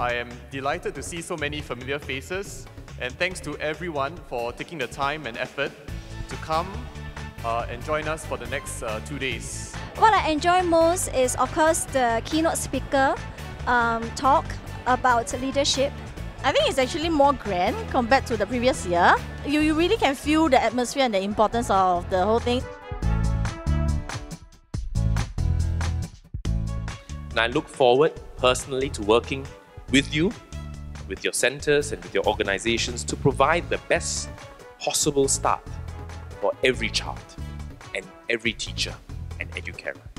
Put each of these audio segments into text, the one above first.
I am delighted to see so many familiar faces and thanks to everyone for taking the time and effort to come uh, and join us for the next uh, two days. What I enjoy most is, of course, the keynote speaker um, talk about leadership. I think it's actually more grand compared to the previous year. You, you really can feel the atmosphere and the importance of the whole thing. And I look forward personally to working with you, with your centres and with your organisations to provide the best possible start for every child and every teacher and educator.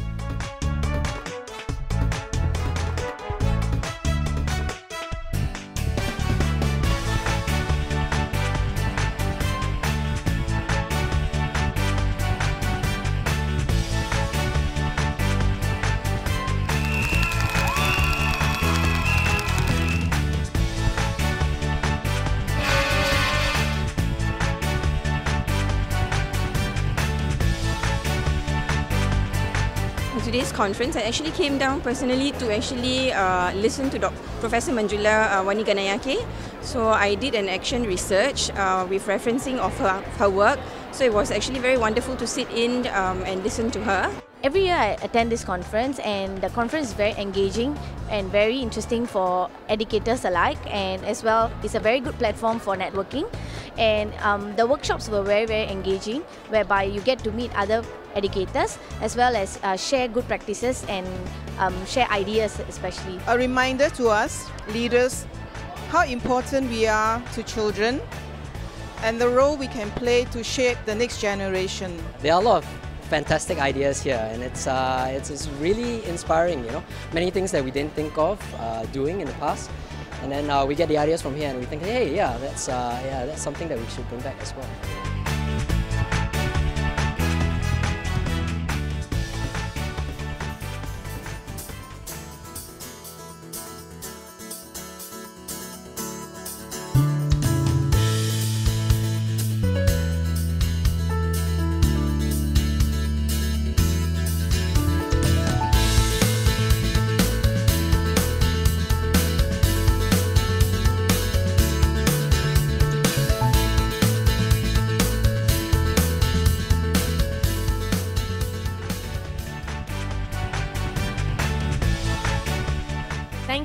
Today's conference, I actually came down personally to actually uh, listen to Dr. Professor Manjula uh, Waniganayake. So I did an action research uh, with referencing of her, her work. So it was actually very wonderful to sit in um, and listen to her. Every year I attend this conference and the conference is very engaging and very interesting for educators alike and as well it's a very good platform for networking and um, the workshops were very very engaging whereby you get to meet other educators as well as uh, share good practices and um, share ideas especially. A reminder to us leaders how important we are to children and the role we can play to shape the next generation. There are a lot of fantastic ideas here and it's, uh, it's, it's really inspiring, you know. Many things that we didn't think of uh, doing in the past and then uh, we get the ideas from here and we think, hey, yeah, that's, uh, yeah, that's something that we should bring back as well.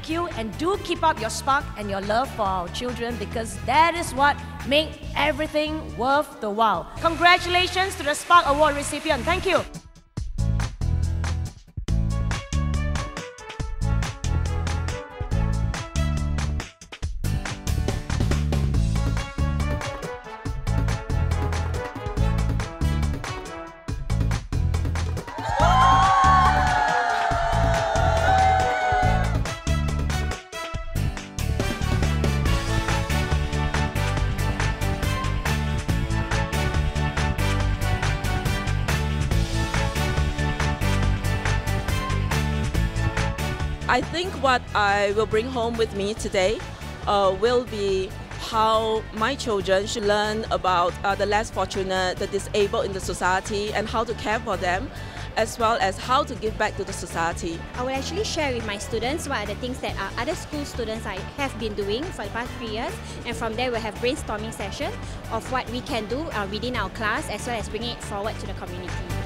You and do keep up your spark and your love for our children because that is what makes everything worth the while. Congratulations to the Spark Award recipient. Thank you. I think what I will bring home with me today uh, will be how my children should learn about uh, the less fortunate, the disabled in the society, and how to care for them, as well as how to give back to the society. I will actually share with my students what are the things that uh, other school students I have been doing for the past three years, and from there we'll have brainstorming session of what we can do uh, within our class, as well as bringing it forward to the community.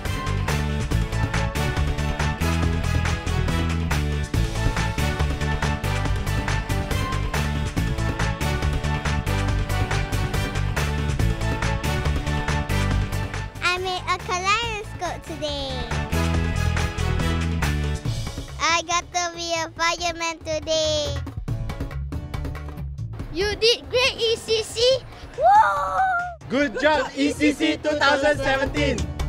Today. I got to be a fireman today. You did great, ECC. Woo! Good job, ECC 2017.